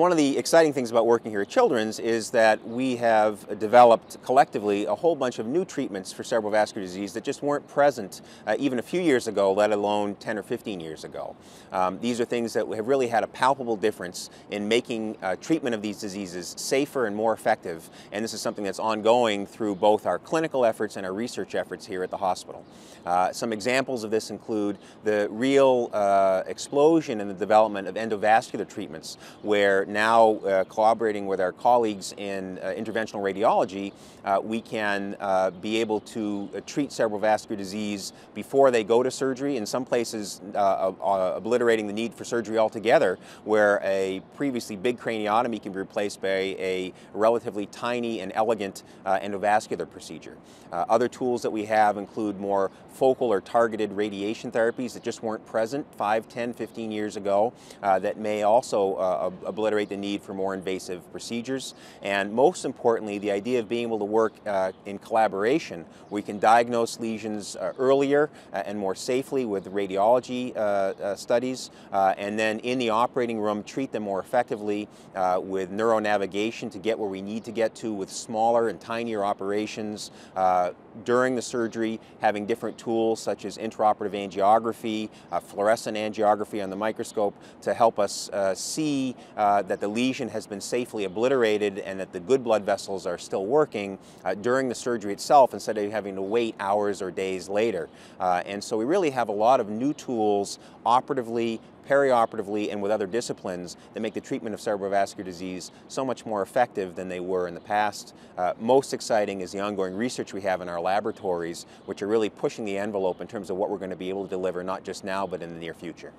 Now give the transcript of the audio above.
One of the exciting things about working here at Children's is that we have developed collectively a whole bunch of new treatments for cerebral vascular disease that just weren't present uh, even a few years ago, let alone 10 or 15 years ago. Um, these are things that have really had a palpable difference in making uh, treatment of these diseases safer and more effective, and this is something that's ongoing through both our clinical efforts and our research efforts here at the hospital. Uh, some examples of this include the real uh, explosion in the development of endovascular treatments, where now uh, collaborating with our colleagues in uh, interventional radiology, uh, we can uh, be able to uh, treat cerebral vascular disease before they go to surgery, in some places obliterating the need for surgery altogether, where a previously big craniotomy can be replaced by a relatively tiny and elegant endovascular procedure. other tools that we have include more focal or targeted radiation therapies that just weren't present 5, 10, 15 years ago that may also obliterate the need for more invasive procedures. And most importantly, the idea of being able to work uh, in collaboration. We can diagnose lesions uh, earlier uh, and more safely with radiology uh, uh, studies, and then in the operating room, treat them more effectively with neuronavigation to get where we need to get to with smaller and tinier operations during the surgery, having different tools such as intraoperative angiography, fluorescent angiography on the microscope to help us see that the lesion has been safely obliterated and that the good blood vessels are still working uh, during the surgery itself instead of having to wait hours or days later. Uh, and so we really have a lot of new tools operatively, perioperatively, and with other disciplines that make the treatment of cerebrovascular disease so much more effective than they were in the past. Uh, most exciting is the ongoing research we have in our laboratories, which are really pushing the envelope in terms of what we're going to be able to deliver not just now, but in the near future.